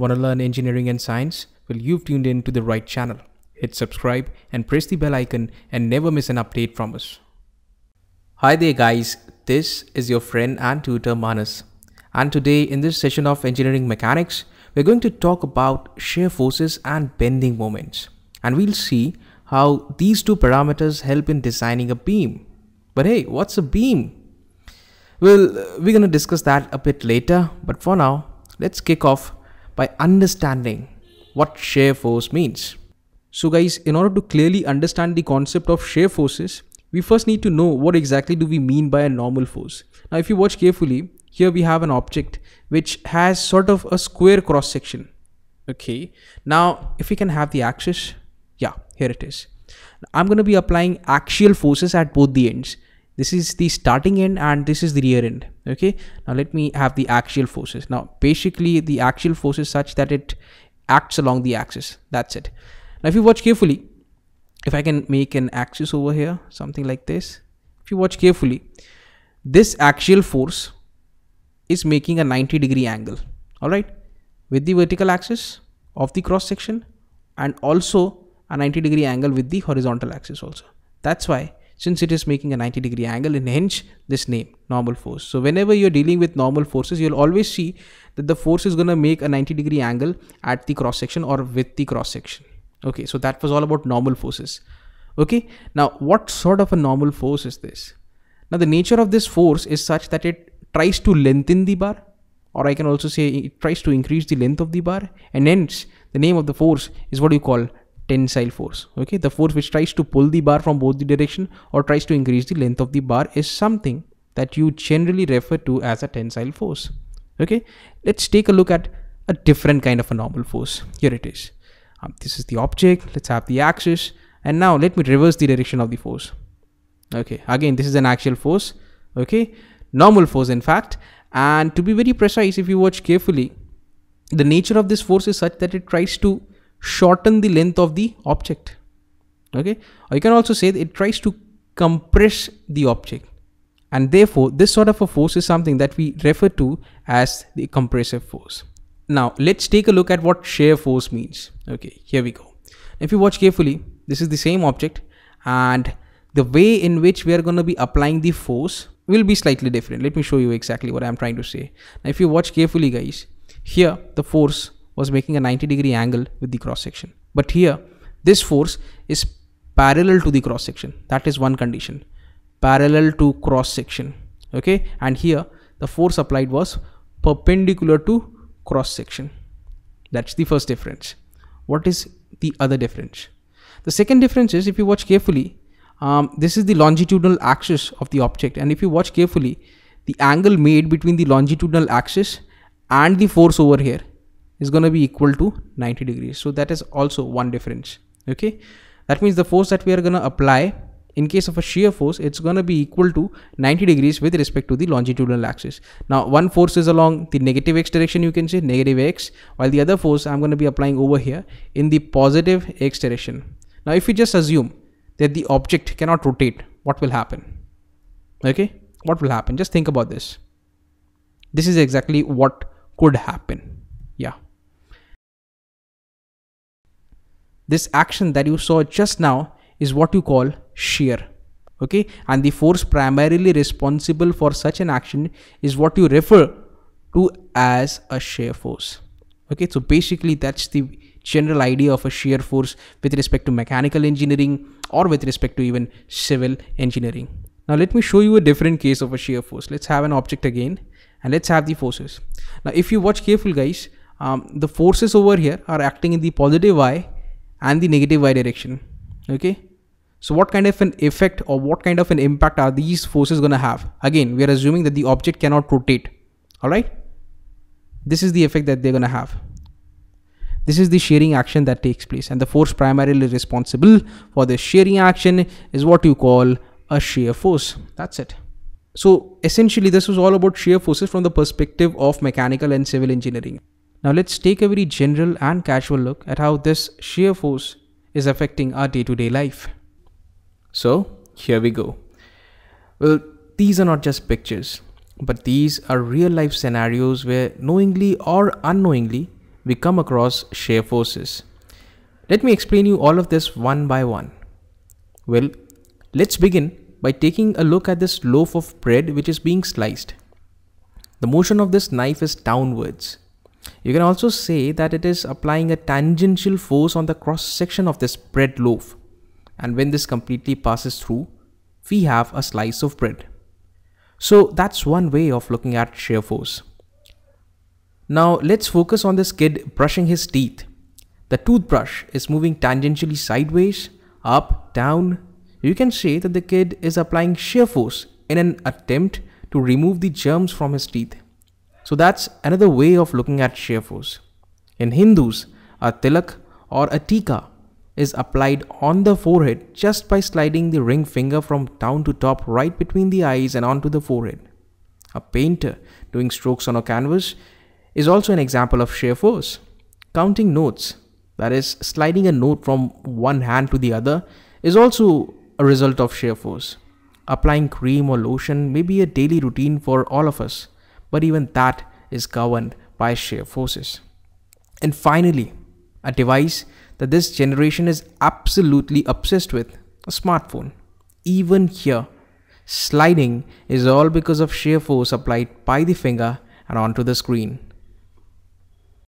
Want to learn engineering and science? Well, you've tuned in to the right channel. Hit subscribe and press the bell icon and never miss an update from us. Hi there guys, this is your friend and tutor Manas. And today in this session of engineering mechanics, we're going to talk about shear forces and bending moments. And we'll see how these two parameters help in designing a beam. But hey, what's a beam? Well, we're going to discuss that a bit later, but for now, let's kick off by understanding what shear force means. So guys, in order to clearly understand the concept of shear forces, we first need to know what exactly do we mean by a normal force. Now if you watch carefully, here we have an object which has sort of a square cross section. Okay, now if we can have the axis, yeah, here it is. I'm going to be applying axial forces at both the ends. This is the starting end and this is the rear end. Okay? Now let me have the axial forces. Now basically the axial force is such that it acts along the axis. That's it. Now if you watch carefully if i can make an axis over here something like this. If you watch carefully this axial force is making a 90 degree angle. All right? With the vertical axis of the cross section and also a 90 degree angle with the horizontal axis also. That's why since it is making a 90 degree angle and hence this name normal force. So whenever you're dealing with normal forces you'll always see that the force is going to make a 90 degree angle at the cross section or with the cross section. Okay so that was all about normal forces. Okay now what sort of a normal force is this? Now the nature of this force is such that it tries to lengthen the bar or I can also say it tries to increase the length of the bar and hence the name of the force is what you call tensile force okay? The force which tries to pull the bar from both the direction or tries to increase the length of the bar is something that you generally refer to as a tensile force okay? Let's take a look at a different kind of a normal force. Here it is. Um, this is the object. Let's have the axis. And now let me reverse the direction of the force. Okay again this is an axial force okay? Normal force in fact. And to be very precise if you watch carefully the nature of this force is such that it tries to shorten the length of the object. Okay? Or you can also say it tries to compress the object. And therefore this sort of a force is something that we refer to as the compressive force. Now let's take a look at what shear force means. Okay here we go. If you watch carefully this is the same object and the way in which we are going to be applying the force will be slightly different. Let me show you exactly what i'm trying to say. Now if you watch carefully guys here the force was making a 90 degree angle with the cross section. But here, this force is parallel to the cross section. That is one condition. Parallel to cross section. Okay. And here, the force applied was perpendicular to cross section. That's the first difference. What is the other difference? The second difference is if you watch carefully, um, this is the longitudinal axis of the object. And if you watch carefully, the angle made between the longitudinal axis and the force over here is going to be equal to 90 degrees. So that is also one difference okay? That means the force that we are going to apply in case of a shear force it's going to be equal to 90 degrees with respect to the longitudinal axis. Now one force is along the negative x direction you can say negative x while the other force i'm going to be applying over here in the positive x direction. Now if we just assume that the object cannot rotate what will happen? Okay? What will happen? Just think about this. This is exactly what could happen. Yeah this action that you saw just now is what you call shear okay? And the force primarily responsible for such an action is what you refer to as a shear force okay? So basically that's the general idea of a shear force with respect to mechanical engineering or with respect to even civil engineering. Now let me show you a different case of a shear force. Let's have an object again and let's have the forces. Now if you watch careful guys um, the forces over here are acting in the positive y and the negative y direction okay? So what kind of an effect or what kind of an impact are these forces going to have? Again we are assuming that the object cannot rotate all right this is the effect that they're going to have. This is the shearing action that takes place and the force primarily responsible for the shearing action is what you call a shear force. That's it. So essentially this was all about shear forces from the perspective of mechanical and civil engineering now let's take a very general and casual look at how this shear force is affecting our day-to-day -day life. So here we go. Well, these are not just pictures, but these are real life scenarios where knowingly or unknowingly, we come across shear forces. Let me explain you all of this one by one. Well, let's begin by taking a look at this loaf of bread which is being sliced. The motion of this knife is downwards. You can also say that it is applying a tangential force on the cross section of this bread loaf. And when this completely passes through, we have a slice of bread. So that's one way of looking at shear force. Now let's focus on this kid brushing his teeth. The toothbrush is moving tangentially sideways, up, down. You can say that the kid is applying shear force in an attempt to remove the germs from his teeth. So that's another way of looking at shear force. In Hindus, a tilak or a tika is applied on the forehead just by sliding the ring finger from down to top right between the eyes and onto the forehead. A painter doing strokes on a canvas is also an example of shear force. Counting notes, that is, sliding a note from one hand to the other, is also a result of shear force. Applying cream or lotion may be a daily routine for all of us, but even that is governed by shear forces. And finally, a device that this generation is absolutely obsessed with a smartphone. Even here, sliding is all because of shear force applied by the finger and onto the screen.